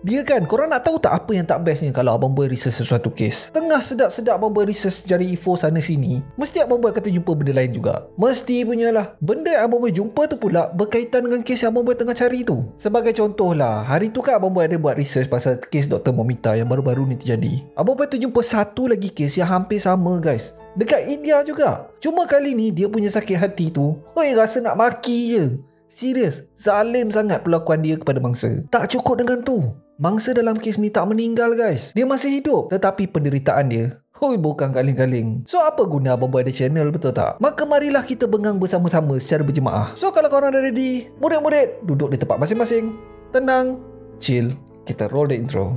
Dia kan, korang nak tahu tak apa yang tak bestnya kalau Abang Boy research sesuatu kes? Tengah sedap-sedap Abang Boy research cari info sana sini, mesti Abang Boy kata jumpa benda lain juga. Mesti punya lah. Benda yang Abang Boy jumpa tu pula berkaitan dengan kes yang Abang Boy tengah cari tu. Sebagai contoh lah, hari tu kan Abang Boy ada buat research pasal kes Dr. Momita yang baru-baru ni terjadi. Abang Boy terjumpa satu lagi kes yang hampir sama guys. Dekat India juga. Cuma kali ni dia punya sakit hati tu, oi rasa nak maki je. Serius, zalim sangat perlakuan dia kepada mangsa. Tak cukup dengan tu. Mangsa dalam kes ni tak meninggal guys. Dia masih hidup. Tetapi penderitaan dia Hoi bukan kaling-kaling So apa guna Abang Boy ada channel betul tak? Maka marilah kita bengang bersama-sama secara berjemaah So kalau korang dah ready Murid-murid Duduk di tempat masing-masing Tenang Chill Kita roll the intro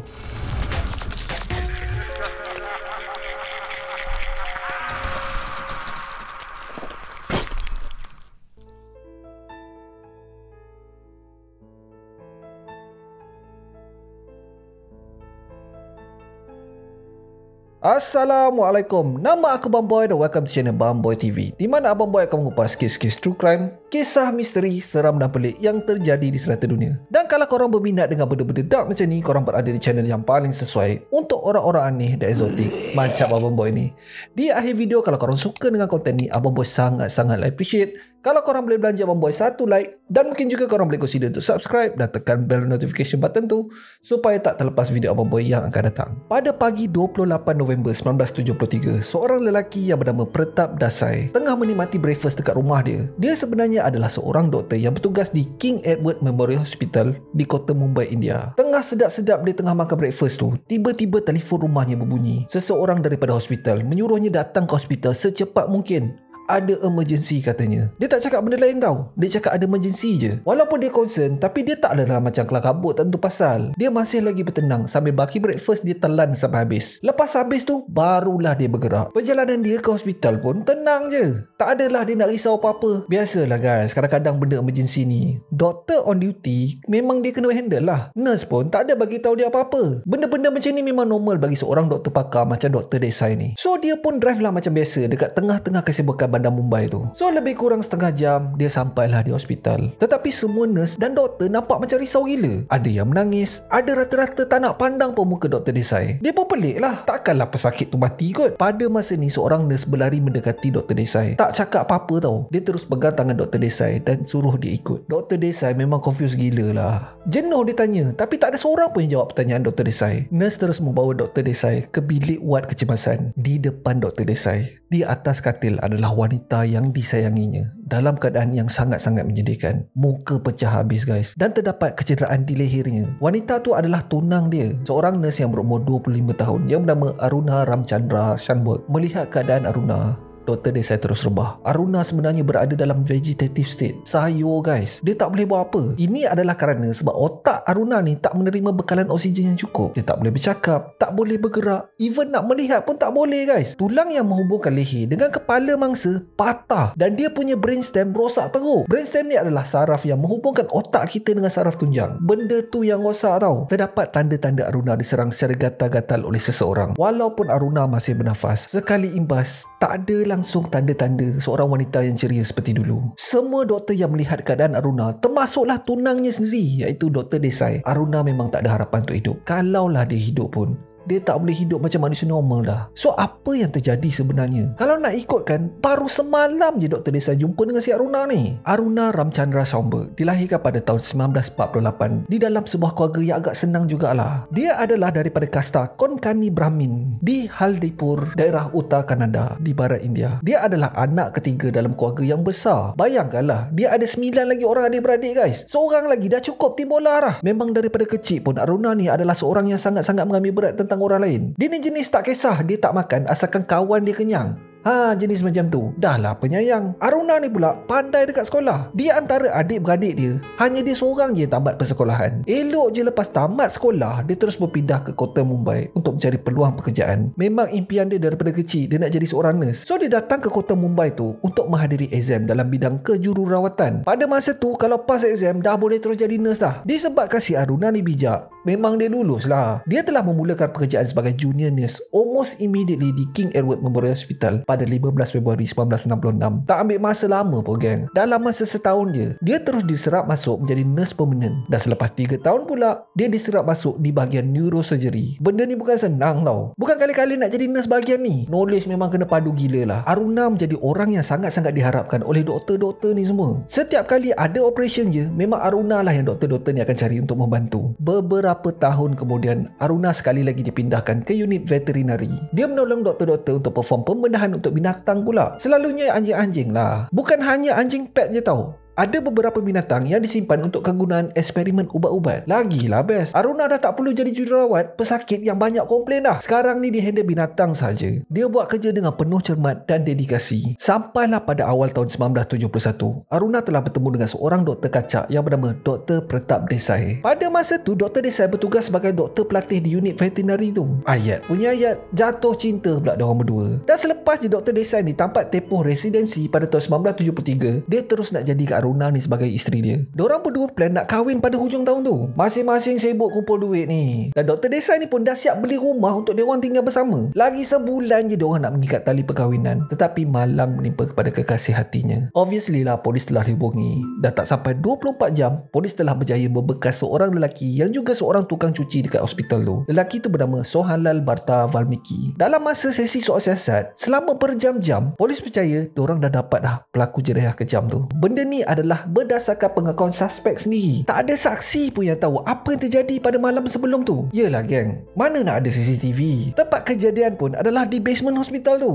Assalamualaikum. Nama aku Bamboy dan welcome to channel Bamboy TV Di mana Abang Boy akan mengupas kes-kes true crime Kisah misteri, seram dan pelik yang terjadi di serata dunia. Dan kalau korang berminat dengan benda-benda dark macam ni Korang berada di channel yang paling sesuai Untuk orang-orang aneh dan exotic Macam Abang Boy ni. Di akhir video kalau korang suka dengan konten ni Abang Boy sangat-sangat appreciate kalau korang boleh belanja Abang satu like dan mungkin juga korang boleh consider untuk subscribe dan tekan bell notification button tu supaya tak terlepas video Abang Boy yang akan datang. Pada pagi 28 November 1973, seorang lelaki yang bernama Pratap Dasai tengah menikmati breakfast dekat rumah dia. Dia sebenarnya adalah seorang doktor yang bertugas di King Edward Memorial Hospital di kota Mumbai, India. Tengah sedap-sedap dia tengah makan breakfast tu, tiba-tiba telefon rumahnya berbunyi. Seseorang daripada hospital menyuruhnya datang ke hospital secepat mungkin ada emergency katanya. Dia tak cakap benda lain tau. Dia cakap ada emergency je. Walaupun dia concern, tapi dia tak adalah macam kelar kabut tentu pasal. Dia masih lagi bertenang sambil baki breakfast dia telan sampai habis. Lepas habis tu, barulah dia bergerak. Perjalanan dia ke hospital pun tenang je. Tak adalah dia nak risau apa-apa. Biasalah guys, kadang-kadang benda emergency ni. Doktor on duty, memang dia kena handle lah. Nurse pun tak ada bagi tahu dia apa-apa. Benda-benda macam ni memang normal bagi seorang doktor pakar macam Doktor Desai ni. So dia pun drive lah macam biasa dekat tengah-tengah kesibukan bandar Mumbai tu. So lebih kurang setengah jam dia sampailah di hospital. Tetapi semua nurse dan doktor nampak macam risau gila. Ada yang menangis, ada rata-rata tak nak pandang pun muka Dr. Desai. Dia pun pelik lah. Takkanlah pesakit tu mati kot. Pada masa ni seorang nurse berlari mendekati Dr. Desai. Tak cakap apa-apa tau. Dia terus pegang tangan Dr. Desai dan suruh dia ikut. Dr. Desai memang confused gila lah. Jenuh dia tanya tapi tak ada seorang pun yang jawab pertanyaan Dr. Desai. Nurse terus membawa Dr. Desai ke bilik wad kecemasan di depan Dr. Desai. Di atas katil adalah wanita yang disayanginya dalam keadaan yang sangat-sangat menyedihkan. Muka pecah habis guys dan terdapat kecederaan di lehernya. Wanita tu adalah tunang dia, seorang nurse yang berumur 25 tahun yang bernama Aruna Ramchandra Shanberg. Melihat keadaan Aruna, Dr. Desai terus rebah. Aruna sebenarnya berada dalam vegetative state. Sayur guys. Dia tak boleh buat apa. Ini adalah kerana sebab otak Aruna ni tak menerima bekalan oksigen yang cukup. Dia tak boleh bercakap, tak boleh bergerak. Even nak melihat pun tak boleh guys. Tulang yang menghubungkan leher dengan kepala mangsa patah. Dan dia punya brainstem rosak teruk. Brainstem ni adalah saraf yang menghubungkan otak kita dengan saraf tunjang. Benda tu yang rosak tau. Terdapat tanda-tanda Aruna diserang secara gatal-gatal oleh seseorang. Walaupun Aruna masih bernafas, sekali imbas, tak adalah langsung tanda-tanda seorang wanita yang ceria seperti dulu. Semua doktor yang melihat keadaan Aruna, termasuklah tunangnya sendiri iaitu Dr. Desai. Aruna memang tak ada harapan untuk hidup. Kalaulah dia hidup pun, dia tak boleh hidup macam manusia normal dah. So apa yang terjadi sebenarnya? Kalau nak ikutkan, baru semalam je Dr. Desa jumpa dengan si Aruna ni. Aruna Ramchandra Schaumburg dilahirkan pada tahun 1948 di dalam sebuah keluarga yang agak senang jugalah. Dia adalah daripada kasta Konkani Brahmin di Haldipur, daerah utara Kanada di barat India. Dia adalah anak ketiga dalam keluarga yang besar. Bayangkanlah, dia ada sembilan lagi orang adik-beradik guys. Seorang lagi dah cukup tim bola lah. Memang daripada kecil pun Aruna ni adalah seorang yang sangat-sangat mengambil berat tentang tentang orang lain. Dia ni jenis tak kisah dia tak makan asalkan kawan dia kenyang. Ha, jenis macam tu. Dah lah penyayang. Aruna ni pula pandai dekat sekolah. Dia antara adik-beradik dia, hanya dia seorang je tamat persekolahan. Elok je lepas tamat sekolah, dia terus berpindah ke kota Mumbai untuk mencari peluang pekerjaan. Memang impian dia daripada kecil, dia nak jadi seorang nurse. So, dia datang ke kota Mumbai tu untuk menghadiri exam dalam bidang kejururawatan. Pada masa tu, kalau pas exam, dah boleh terus jadi nurse dah. Disebabkan si Aruna ni bijak, memang dia lulus lah. Dia telah memulakan pekerjaan sebagai junior nurse almost immediately di King Edward Memorial Hospital 15 Februari 1966. Tak ambil masa lama pun geng. Dalam masa setahun je, dia terus diserap masuk menjadi nurse permanent. Dan selepas 3 tahun pula, dia diserap masuk di bahagian neurosurgery. Benda ni bukan senang tau. Bukan kali-kali nak jadi nurse bahagian ni. Knowledge memang kena padu gila lah. Aruna menjadi orang yang sangat-sangat diharapkan oleh doktor-doktor ni semua. Setiap kali ada operation je, memang Aruna lah yang doktor-doktor ni akan cari untuk membantu. Beberapa tahun kemudian, Aruna sekali lagi dipindahkan ke unit veterinary. Dia menolong doktor-doktor untuk perform pembedahan untuk binatang pula. Selalunya anjing-anjing lah. Bukan hanya anjing pet je tau ada beberapa binatang yang disimpan untuk kegunaan eksperimen ubat-ubat. Lagilah best. Aruna dah tak perlu jadi jururawat pesakit yang banyak komplain dah. Sekarang ni dia handle binatang saja. Dia buat kerja dengan penuh cermat dan dedikasi. Sampailah pada awal tahun 1971, Aruna telah bertemu dengan seorang doktor kacak yang bernama Dr. Pratap Desai. Pada masa tu, Dr. Desai bertugas sebagai doktor pelatih di unit veterinary tu. Ayat. Punya ayat jatuh cinta pula diorang berdua. Dan selepas di Dr. Desai ni tampak tepuh residensi pada tahun 1973, dia terus nak jadi kat Aruna ni sebagai isteri dia. Diorang berdua plan nak kahwin pada hujung tahun tu. Masing-masing sibuk kumpul duit ni. Dan Dr. Desa ni pun dah siap beli rumah untuk diorang tinggal bersama. Lagi sebulan je diorang nak mengikat tali perkahwinan. Tetapi malang menimpa kepada kekasih hatinya. Obviously lah polis telah dihubungi. Dah tak sampai 24 jam, polis telah berjaya membekas seorang lelaki yang juga seorang tukang cuci dekat hospital tu. Lelaki tu bernama Sohanlal Barta Valmiki. Dalam masa sesi soal siasat, selama berjam-jam, polis percaya diorang dah dapat dah pelaku jerih kejam tu. Benda ni adalah berdasarkan pengakuan suspek sendiri. Tak ada saksi pun yang tahu apa yang terjadi pada malam sebelum tu. Yelah geng, mana nak ada CCTV? Tempat kejadian pun adalah di basement hospital tu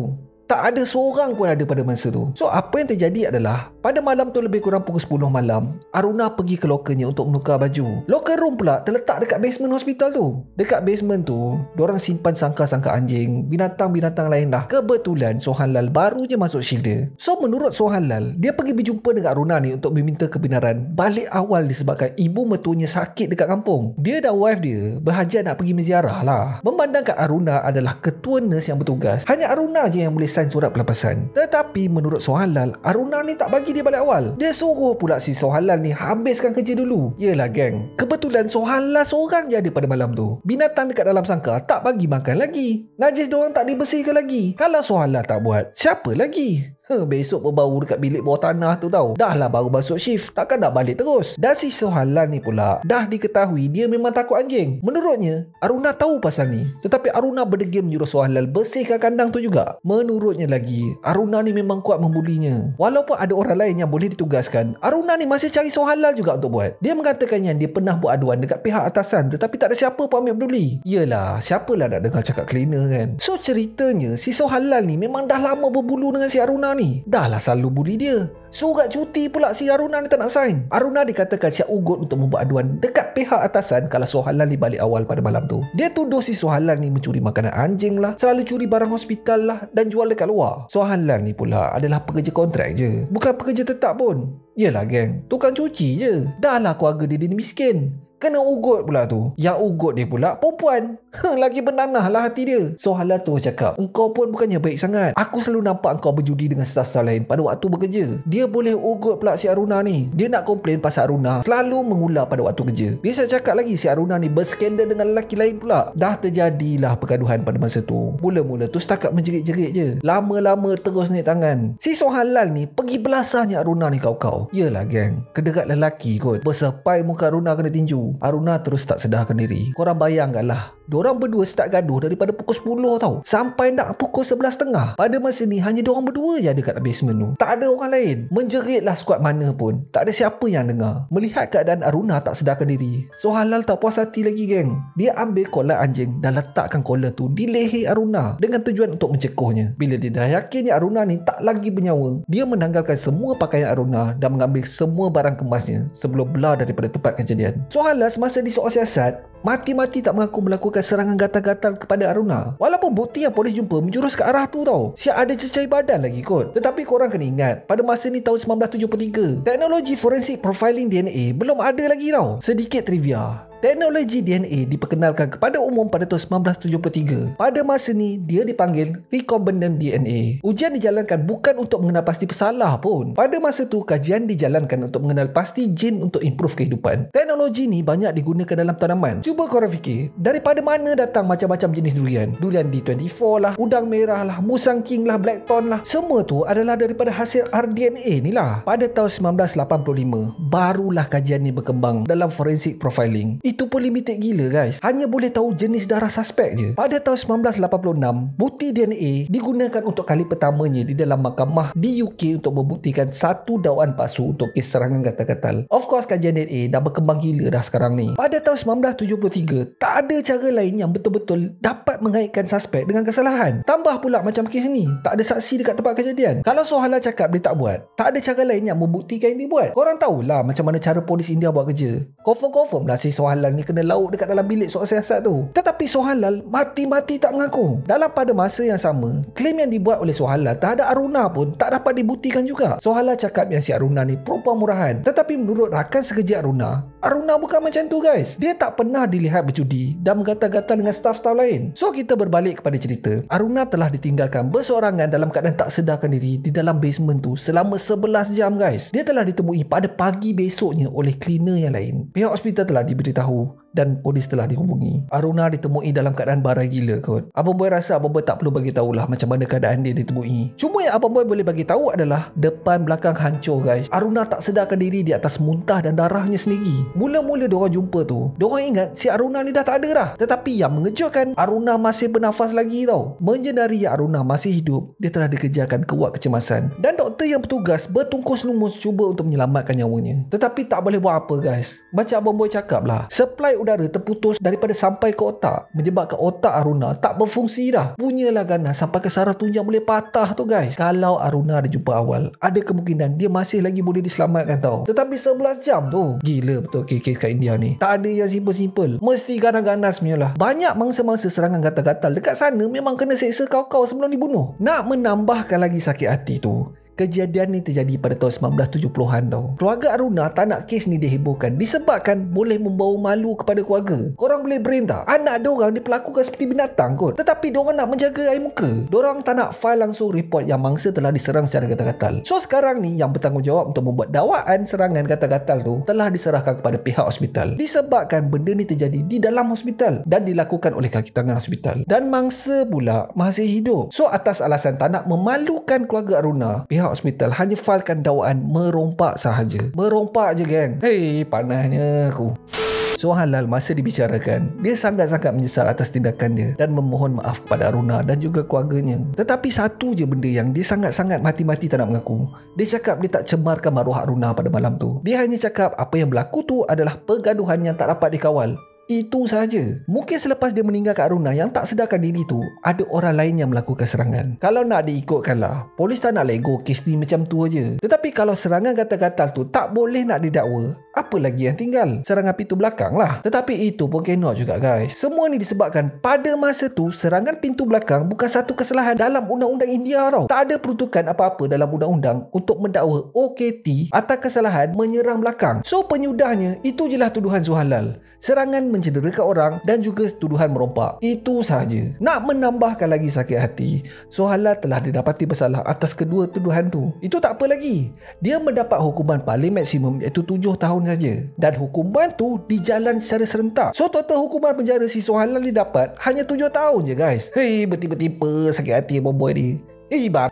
tak ada seorang pun ada pada masa tu. So apa yang terjadi adalah pada malam tu lebih kurang pukul 10 malam, Aruna pergi ke lokernya untuk menukar baju. Loker room pula terletak dekat basement hospital tu. Dekat basement tu, orang simpan sangka-sangka anjing, binatang-binatang lain dah. Kebetulan Sohanlal baru je masuk shift dia. So menurut Sohanlal, dia pergi berjumpa dengan Aruna ni untuk meminta kebenaran balik awal disebabkan ibu mertuanya sakit dekat kampung. Dia dan wife dia berhajat nak pergi menziarah lah. Memandangkan Aruna adalah ketua nurse yang bertugas, hanya Aruna je yang boleh sign surat pelepasan. Tetapi menurut Sohalal, Aruna ni tak bagi dia balik awal. Dia suruh pula si Sohalal ni habiskan kerja dulu. Yelah geng, kebetulan Sohalal seorang je ada pada malam tu. Binatang dekat dalam sangka tak bagi makan lagi. Najis diorang tak dibersihkan lagi. Kalau Sohalal tak buat, siapa lagi? Huh, besok berbau dekat bilik bawah tanah tu tau. Dah lah baru masuk shift. Takkan nak balik terus. Dan si Sohalan ni pula, dah diketahui dia memang takut anjing. Menurutnya, Aruna tahu pasal ni. Tetapi Aruna berdegim menyuruh Sohalal bersihkan kandang tu juga. Menurutnya lagi, Aruna ni memang kuat membulinya. Walaupun ada orang lain yang boleh ditugaskan, Aruna ni masih cari Sohalal juga untuk buat. Dia mengatakan yang dia pernah buat aduan dekat pihak atasan tetapi tak ada siapa pun ambil peduli. Yelah, siapalah nak dengar cakap cleaner kan. So ceritanya, si Sohalal ni memang dah lama berbulu dengan si Aruna ni ni. Dah lah selalu bully dia. Surat cuti pula si Aruna ni tak nak sign. Aruna dikatakan siap ugut untuk membuat aduan dekat pihak atasan kalau Sohalan ni balik awal pada malam tu. Dia tuduh si Sohalan ni mencuri makanan anjing lah, selalu curi barang hospital lah dan jual dekat luar. Sohalan ni pula adalah pekerja kontrak je. Bukan pekerja tetap pun. Yelah geng, tukang cuci je. Dah lah keluarga dia, ni miskin. Kena ugut pula tu. Yang ugut dia pula perempuan. Lagi bernanah lah hati dia. So Hala tu cakap, engkau pun bukannya baik sangat. Aku selalu nampak engkau berjudi dengan staf-staf lain pada waktu bekerja. Dia boleh ugut pula si Aruna ni. Dia nak komplain pasal Aruna selalu mengular pada waktu kerja. Dia saya cakap lagi si Aruna ni berskandal dengan lelaki lain pula. Dah terjadilah pergaduhan pada masa tu. Mula-mula tu setakat menjerit-jerit je. Lama-lama terus naik tangan. Si Sohalal ni pergi belasahnya Aruna ni kau-kau. Yelah geng, kedekat lelaki kot. Bersepai muka Aruna kena tinju. Aruna terus tak sedarkan diri. Korang bayangkanlah. Diorang berdua start gaduh daripada pukul 10 tau. Sampai nak pukul 11.30. Pada masa ni hanya diorang berdua je ada kat basement tu. Tak ada orang lain. Menjeritlah skuad mana pun. Tak ada siapa yang dengar. Melihat keadaan Aruna tak sedarkan diri. So halal tak puas hati lagi geng. Dia ambil kolat anjing dan letakkan kolat tu di leher Aruna. Dengan tujuan untuk mencekohnya. Bila dia dah yakin Aruna ni tak lagi bernyawa. Dia menanggalkan semua pakaian Aruna dan mengambil semua barang kemasnya sebelum belah daripada tempat kejadian. So halal Malas masa di soal siasat, mati-mati tak mengaku melakukan serangan gatal-gatal kepada Aruna. Walaupun bukti yang polis jumpa menjurus ke arah tu tau. Siap ada cecair badan lagi kot. Tetapi korang kena ingat, pada masa ni tahun 1973, teknologi forensik profiling DNA belum ada lagi tau. Sedikit trivia. Teknologi DNA diperkenalkan kepada umum pada tahun 1973. Pada masa ni, dia dipanggil recombinant DNA. Ujian dijalankan bukan untuk mengenal pasti pesalah pun. Pada masa tu, kajian dijalankan untuk mengenal pasti jin untuk improve kehidupan. Teknologi ni banyak digunakan dalam tanaman. Cuba korang fikir, daripada mana datang macam-macam jenis durian? Durian D24 lah, udang merah lah, musang king lah, blackthorn lah. Semua tu adalah daripada hasil RDNA ni lah. Pada tahun 1985, barulah kajian ni berkembang dalam forensic profiling. Itu pun limited gila guys. Hanya boleh tahu jenis darah suspek je. Pada tahun 1986, bukti DNA digunakan untuk kali pertamanya di dalam mahkamah di UK untuk membuktikan satu dakwaan palsu untuk kes serangan gatal-gatal. Of course kajian DNA dah berkembang gila dah sekarang ni. Pada tahun 1973, tak ada cara lain yang betul-betul dapat mengaitkan suspek dengan kesalahan. Tambah pula macam kes ni, tak ada saksi dekat tempat kejadian. Kalau Sohala cakap dia tak buat, tak ada cara lain yang membuktikan dia buat. Korang tahulah macam mana cara polis India buat kerja. Confirm-confirm lah si Sohalal ni kena lauk dekat dalam bilik soal siasat tu. Tetapi Sohalal mati-mati tak mengaku. Dalam pada masa yang sama, klaim yang dibuat oleh Sohalal terhadap Aruna pun tak dapat dibuktikan juga. Sohalal cakap yang si Aruna ni perempuan murahan. Tetapi menurut rakan sekerja Aruna, Aruna bukan macam tu guys. Dia tak pernah dilihat berjudi dan menggatal-gatal dengan staf-staf lain. So kita berbalik kepada cerita. Aruna telah ditinggalkan berseorangan dalam keadaan tak sedarkan diri di dalam basement tu selama 11 jam guys. Dia telah ditemui pada pagi besoknya oleh cleaner yang lain. Pihak hospital telah diberitahu carro dan polis telah dihubungi. Aruna ditemui dalam keadaan barai gila kot. Abang Boy rasa Abang Boy tak perlu bagi tahulah macam mana keadaan dia ditemui. Cuma yang Abang Boy boleh bagi tahu adalah depan belakang hancur guys. Aruna tak sedarkan diri di atas muntah dan darahnya sendiri. Mula-mula diorang jumpa tu, diorang ingat si Aruna ni dah tak ada dah. Tetapi yang mengejutkan, Aruna masih bernafas lagi tau. Menjedari Aruna masih hidup, dia telah dikejarkan ke wad kecemasan. Dan doktor yang bertugas bertungkus lumus cuba untuk menyelamatkan nyawanya. Tetapi tak boleh buat apa guys. Macam Abang Boy cakap lah, supply udara terputus daripada sampai ke otak menyebabkan otak Aruna tak berfungsi dah. Punyalah ganas sampai ke saraf tunjang boleh patah tu guys. Kalau Aruna ada jumpa awal ada kemungkinan dia masih lagi boleh diselamatkan tau. Tetapi 11 jam tu gila betul kes-kes kat India ni. Tak ada yang simple-simple. Mesti ganas-ganas lah. Banyak mangsa-mangsa serangan gatal-gatal dekat sana memang kena seksa kau-kau sebelum dibunuh. Nak menambahkan lagi sakit hati tu Kejadian ni terjadi pada tahun 1970-an tau. Keluarga Aruna tak nak kes ni dihebohkan disebabkan boleh membawa malu kepada keluarga. Korang boleh brain tak? Anak diorang diperlakukan seperti binatang kot. Tetapi diorang nak menjaga air muka. Diorang tak nak file langsung report yang mangsa telah diserang secara gatal-gatal. So sekarang ni yang bertanggungjawab untuk membuat dakwaan serangan gatal-gatal tu telah diserahkan kepada pihak hospital. Disebabkan benda ni terjadi di dalam hospital dan dilakukan oleh kaki tangan hospital. Dan mangsa pula masih hidup. So atas alasan tak nak memalukan keluarga Aruna, pihak hospital hanya filekan dakwaan merompak sahaja. Merompak je geng. Hei, panahnya aku. So Halal masa dibicarakan, dia sangat-sangat menyesal atas tindakan dia dan memohon maaf kepada Aruna dan juga keluarganya. Tetapi satu je benda yang dia sangat-sangat mati-mati tak nak mengaku. Dia cakap dia tak cemarkan maruah Aruna pada malam tu. Dia hanya cakap apa yang berlaku tu adalah pergaduhan yang tak dapat dikawal. Itu saja. Mungkin selepas dia meninggalkan Aruna yang tak sedarkan diri tu, ada orang lain yang melakukan serangan. Kalau nak diikutkan lah, polis tak nak lego kes ni macam tu aja. Tetapi kalau serangan gatal-gatal tu tak boleh nak didakwa, apa lagi yang tinggal? Serangan pintu belakang lah. Tetapi itu pun cannot juga guys. Semua ni disebabkan pada masa tu, serangan pintu belakang bukan satu kesalahan dalam undang-undang India tau. Tak ada peruntukan apa-apa dalam undang-undang untuk mendakwa OKT atas kesalahan menyerang belakang. So penyudahnya, itu jelah tuduhan Suhalal serangan mencederakan orang dan juga tuduhan merompak. Itu sahaja. Nak menambahkan lagi sakit hati, Sohala telah didapati bersalah atas kedua tuduhan tu. Itu tak apa lagi. Dia mendapat hukuman paling maksimum iaitu 7 tahun saja. Dan hukuman tu dijalan secara serentak. So total hukuman penjara si Sohala ni dapat hanya 7 tahun je guys. Hei, bertiba-tiba sakit hati boy ni. Hei, bab.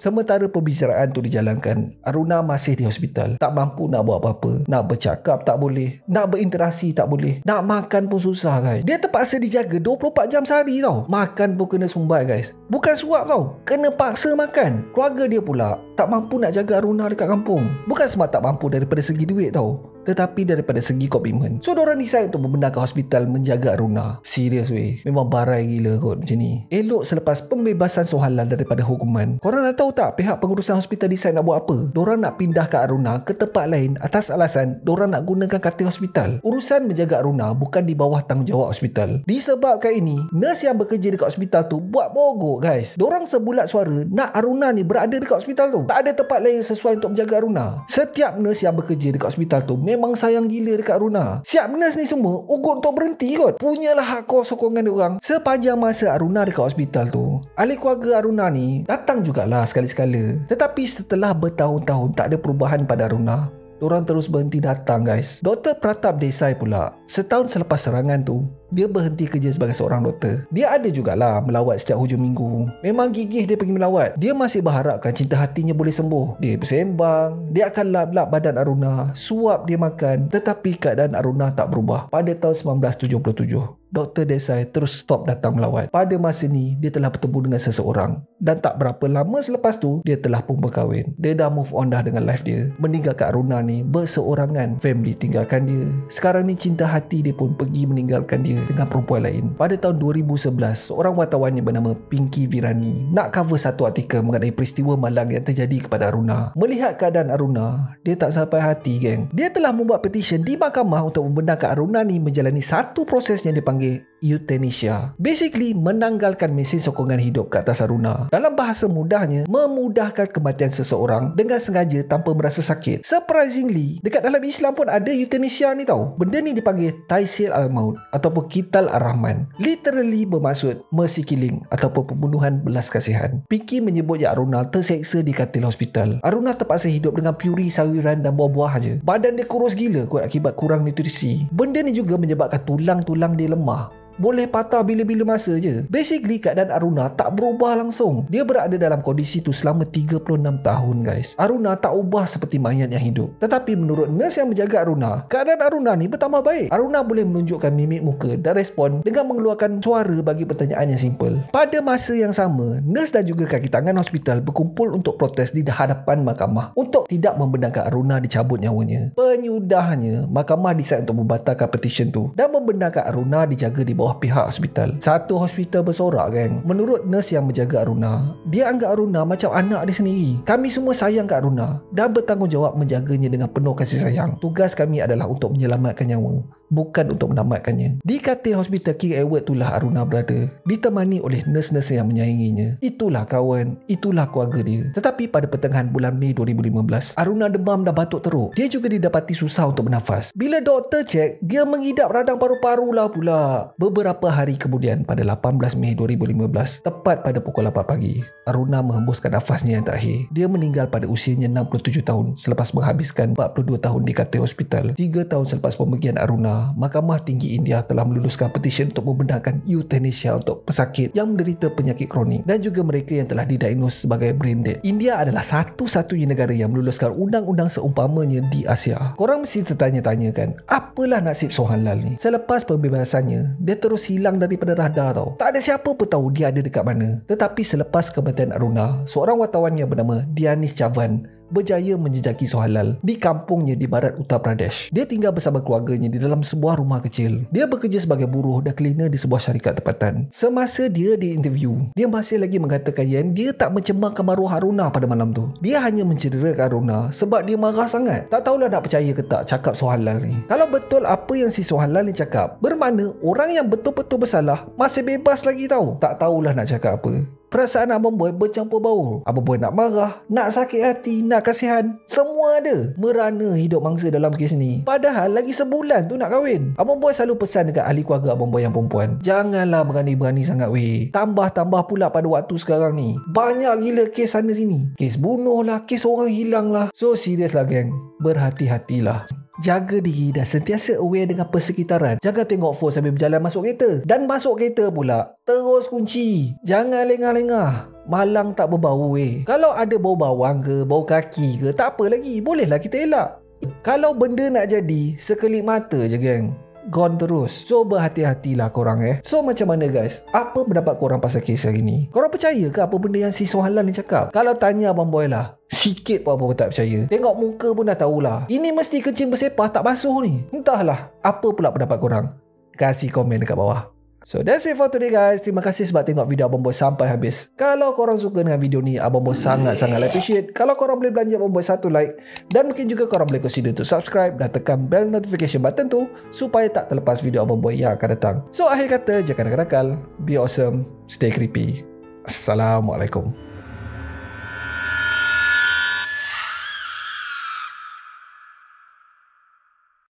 Sementara pembicaraan tu dijalankan, Aruna masih di hospital. Tak mampu nak buat apa-apa. Nak bercakap tak boleh. Nak berinteraksi tak boleh. Nak makan pun susah guys. Dia terpaksa dijaga 24 jam sehari tau. Makan pun kena sumbat guys. Bukan suap tau. Kena paksa makan. Keluarga dia pula tak mampu nak jaga Aruna dekat kampung. Bukan sebab tak mampu daripada segi duit tau tetapi daripada segi komitmen. So, diorang decide untuk membenarkan hospital menjaga Aruna. Serius weh. Memang barai gila kot macam ni. Elok selepas pembebasan Sohalan daripada hukuman. Korang nak tahu tak pihak pengurusan hospital decide nak buat apa? Diorang nak pindahkan Aruna ke tempat lain atas alasan diorang nak gunakan katil hospital. Urusan menjaga Aruna bukan di bawah tanggungjawab hospital. Disebabkan ini, nurse yang bekerja dekat hospital tu buat mogok guys. Diorang sebulat suara nak Aruna ni berada dekat hospital tu. Tak ada tempat lain sesuai untuk menjaga Aruna. Setiap nurse yang bekerja dekat hospital tu memang sayang gila dekat Aruna. Siap nurse ni semua ugut untuk berhenti kot. Punyalah hardcore sokongan dia orang. Sepanjang masa Aruna dekat hospital tu, ahli keluarga Aruna ni datang jugalah sekali-sekala. Tetapi setelah bertahun-tahun tak ada perubahan pada Aruna, Orang terus berhenti datang guys. Dr. Pratap Desai pula, setahun selepas serangan tu, dia berhenti kerja sebagai seorang doktor. Dia ada jugalah melawat setiap hujung minggu. Memang gigih dia pergi melawat. Dia masih berharapkan cinta hatinya boleh sembuh. Dia bersembang, dia akan lap-lap badan Aruna, suap dia makan. Tetapi keadaan Aruna tak berubah. Pada tahun 1977, Dr. Desai terus stop datang melawat. Pada masa ni, dia telah bertemu dengan seseorang. Dan tak berapa lama selepas tu, dia telah pun berkahwin. Dia dah move on dah dengan life dia. Meninggalkan Aruna ni, berseorangan. Family tinggalkan dia. Sekarang ni cinta hati dia pun pergi meninggalkan dia dengan perempuan lain. Pada tahun 2011, seorang wartawan yang bernama Pinky Virani nak cover satu artikel mengenai peristiwa malang yang terjadi kepada Aruna. Melihat keadaan Aruna, dia tak sampai hati geng. Dia telah membuat petition di mahkamah untuk membenarkan Aruna ni menjalani satu proses yang dipanggil panggil euthanasia. Basically, menanggalkan mesin sokongan hidup ke atas Aruna. Dalam bahasa mudahnya, memudahkan kematian seseorang dengan sengaja tanpa merasa sakit. Surprisingly, dekat dalam Islam pun ada euthanasia ni tau. Benda ni dipanggil taisir al-maut ataupun kital ar-rahman. Literally bermaksud mercy killing ataupun pembunuhan belas kasihan. Piki menyebut yang Aruna terseksa di katil hospital. Aruna terpaksa hidup dengan puri sawiran dan buah-buah aja. Badan dia kurus gila kot akibat kurang nutrisi. Benda ni juga menyebabkan tulang-tulang dia lemah boleh patah bila-bila masa je. Basically keadaan Aruna tak berubah langsung. Dia berada dalam kondisi tu selama 36 tahun guys. Aruna tak ubah seperti mayat yang hidup. Tetapi menurut nurse yang menjaga Aruna, keadaan Aruna ni bertambah baik. Aruna boleh menunjukkan mimik muka dan respon dengan mengeluarkan suara bagi pertanyaan yang simple. Pada masa yang sama, nurse dan juga kaki tangan hospital berkumpul untuk protes di hadapan mahkamah untuk tidak membenarkan Aruna dicabut nyawanya. Penyudahnya, mahkamah decide untuk membatalkan petition tu dan membenarkan Aruna dijaga di bawah bawah pihak hospital. Satu hospital bersorak kan. Menurut nurse yang menjaga Aruna, dia anggap Aruna macam anak dia sendiri. Kami semua sayang kat Aruna dan bertanggungjawab menjaganya dengan penuh kasih sayang. Tugas kami adalah untuk menyelamatkan nyawa bukan untuk menamatkannya. Di katil hospital King Edward itulah Aruna berada, ditemani oleh nurse-nurse yang menyayanginya. Itulah kawan, itulah keluarga dia. Tetapi pada pertengahan bulan Mei 2015, Aruna demam dan batuk teruk. Dia juga didapati susah untuk bernafas. Bila doktor cek, dia mengidap radang paru-paru lah pula. Beberapa hari kemudian, pada 18 Mei 2015, tepat pada pukul 8 pagi, Aruna menghembuskan nafasnya yang terakhir. Dia meninggal pada usianya 67 tahun selepas menghabiskan 42 tahun di katil hospital. 3 tahun selepas pemergian Aruna Mahkamah Tinggi India telah meluluskan petisyen untuk membenarkan euthanasia untuk pesakit yang menderita penyakit kronik dan juga mereka yang telah didiagnos sebagai brain dead. India adalah satu-satunya negara yang meluluskan undang-undang seumpamanya di Asia. Korang mesti tertanya-tanya kan, apalah nasib Sohanlal ni? Selepas pembebasannya, dia terus hilang daripada radar tau. Tak ada siapa pun tahu dia ada dekat mana. Tetapi selepas kematian Aruna, seorang wartawan yang bernama Dianis Chavan berjaya menjejaki Sohalal di kampungnya di barat Uttar Pradesh. Dia tinggal bersama keluarganya di dalam sebuah rumah kecil. Dia bekerja sebagai buruh dan cleaner di sebuah syarikat tempatan. Semasa dia di interview, dia masih lagi mengatakan yang dia tak mencemangkan maruah Aruna pada malam tu. Dia hanya mencederakan Aruna sebab dia marah sangat. Tak tahulah nak percaya ke tak cakap Sohalal ni. Kalau betul apa yang si Sohalal ni cakap, bermakna orang yang betul-betul bersalah masih bebas lagi tahu. Tak tahulah nak cakap apa. Perasaan Abang Boy bercampur baur. Abang Boy nak marah, nak sakit hati, nak kasihan. Semua ada. Merana hidup mangsa dalam kes ni. Padahal lagi sebulan tu nak kahwin. Abang Boy selalu pesan dekat ahli keluarga Abang Boy yang perempuan. Janganlah berani-berani sangat weh. Tambah-tambah pula pada waktu sekarang ni. Banyak gila kes sana sini. Kes bunuh lah, kes orang hilang lah. So serius lah geng. Berhati-hatilah jaga diri dan sentiasa aware dengan persekitaran. Jangan tengok phone sambil berjalan masuk kereta. Dan masuk kereta pula, terus kunci. Jangan lengah-lengah. Malang tak berbau eh. Kalau ada bau bawang ke, bau kaki ke, tak apa lagi. Bolehlah kita elak. Kalau benda nak jadi, sekelip mata je geng gone terus. So berhati-hatilah korang eh. So macam mana guys? Apa pendapat korang pasal kes hari ni? Korang percaya ke apa benda yang si Sohalan ni cakap? Kalau tanya Abang Boy lah, sikit pun apa tak percaya. Tengok muka pun dah tahulah. Ini mesti kencing bersepah tak basuh ni. Entahlah, apa pula pendapat korang? Kasih komen dekat bawah. So that's it for today guys. Terima kasih sebab tengok video Abang Boy sampai habis. Kalau korang suka dengan video ni, Abang Boy sangat-sangat appreciate. Kalau korang boleh belanja Abang Boy satu like. Dan mungkin juga korang boleh consider untuk subscribe dan tekan bell notification button tu supaya tak terlepas video Abang Boy yang akan datang. So akhir kata, jangan nakal-nakal. Be awesome. Stay creepy. Assalamualaikum.